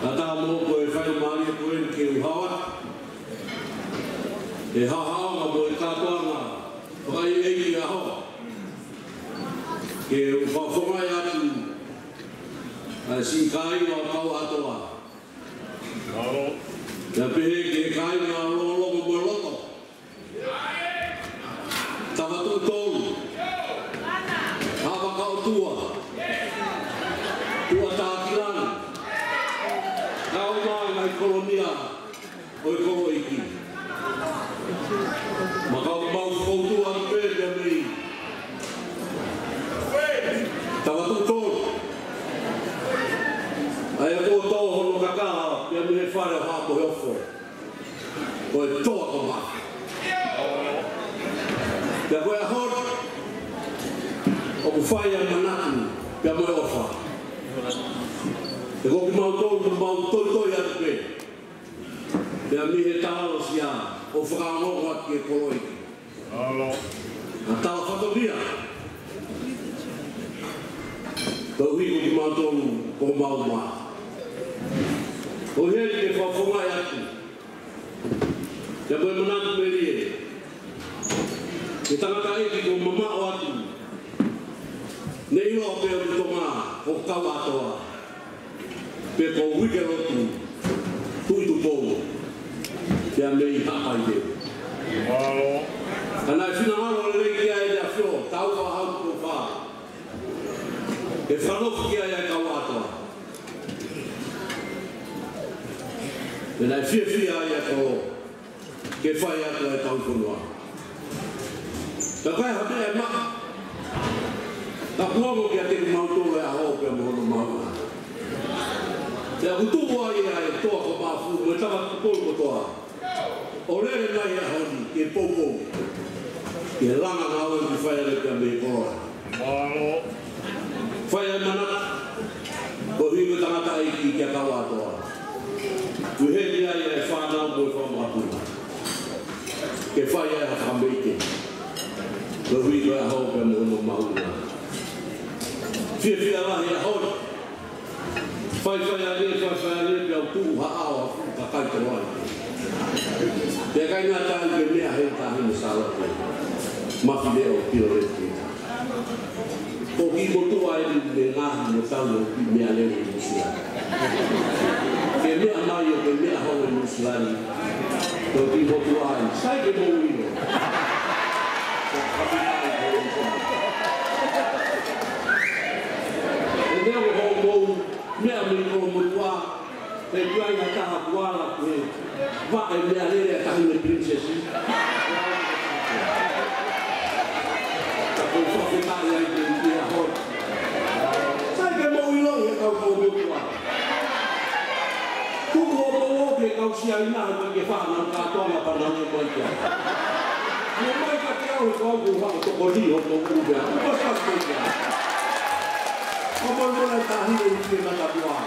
Ata mō ko e whai o māri e koe ni ke uhawa. E ha hao ma mō e kātua ngā whai eki a hao. Ke uwha whongai atu a si kāi o a kau atoa. Ka pehe ke kāi o a rolo whare o hapo he ofo. O e toa ko ma. Pea koe a hod, o ku whai a manatu, pea moe ofa. E koki mau tōru, ku mau tōru tōi atu kre. Pea mi he tāro si a, o whakaanoko aki e koloi. Alo. A tāro whatobia. Tau hiko ki mau tōru, ko mau mau. O hei e te whawhonga e aku. Te koe manatu me rie. Te tangata e ki tō mama o atu. Nei o pe o tō ngā, o kawa toa. Pe tō wike rotu, tuntu pōu. Te a mei haka i teo. Wow. Ana i e whina maro le rei kia e te a whio, hau tō whā. E whanofu kia e kawa toa. me nai fia fia ai ako ke whai ato e tau konoa. Ka kai hape e ma, ka kuamo ki a teku mautou e a hoa pe a mohono maua. Te a kutubo ai ai e toa ko mafu, me tama kutolo ko toa. O rere mai e honi, ke pouko, ke langa na oe ki whai ato ke a mei koroa. Mano. Whai ai manata, ko hui me tangata ai ki ke a kawa toa. Tuhelia ya efana mo efa mwakuna. Ke faya ya hafambeike. Lohui kwa hao pe mwono mwakuna. Fie fia rahi ya hao. Fai fai ya lefa, fai fai ya lefa ya utuhu haao hafu kakai te wali. Te kaina taan ke reti. Pergi berkuai di tengah Mertama Mereka ada di Musa Kami amal yang kami amal di Musa Pergi berkuai Saya ke Mereka Et puis, il y a un carapoir là, va et viens aller à la carrière de princesse. un un altro che fa una Non ushirikiana tungefanya mkatoa parlamenti moja. Nimeona kikao huko kwa kutokodi huko kubwa. Huko sasa. Kama ndio tahiri ile matabwa.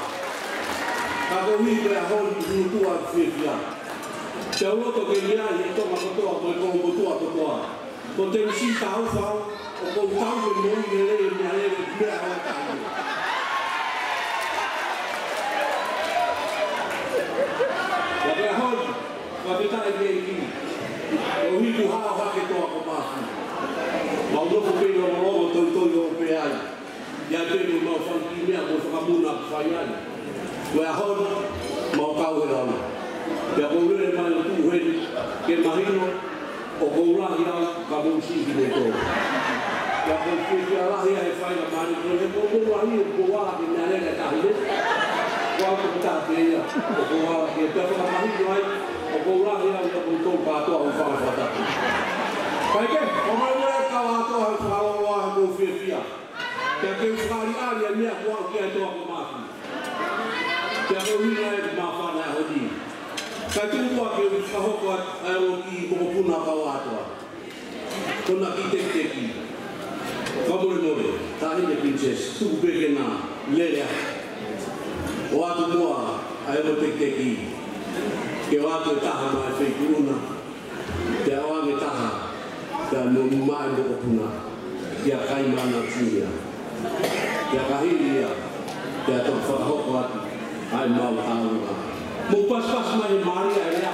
Kabo hii ya honi ni kwa vivya. Chawo to kenya ni to makotoa kwa kumbotoa kwa. Potensi tao sao, kwa utao ni mwingine ni ale ni ale. Wa te tala ki eiki. O hi tu hao ha ke toa ko pāhi. Wa o loko pei o morogo toi toi o pe ai. Ia tenu mao whan ki mea mo whakamuna ku whai ai. Wa a hon mao kau e rau. Te a kourere mai o tu hueni ke mahino o kourahi rau ka mousi ki ne tō. Ia kou kui ki a rahi ai whai na mani kore he mo kourahi o kua ake mea lele tahi e. Kua kou tātea ia o kua ake. Te a whakamahi ki rau o ko ura hea ni tapu tō kātoa o whanga whata. Pai ke, o mai mea e kawa hatoa hau whāwa wā ha mō whia whia. Te a keu whāri ari a mea kua ki a toa ko māki. Te a keu hina e ma whāna e hodi. Kai tū kua ke ui whahoko a ero ki i koko puna kawa hatoa. Tona ki te te ki. Whamore more, tāhine princess, tuku peke nā, lelea. O atu mua, a ero te te ki ke o atu taha mai whei kuruna, te awa me taha, te anu mai moko puna, ki a kai mana tūia, ki a kahiri ia, te atu whakahoko atu, ai mau tāua. Mō paspas mai e maria e rea,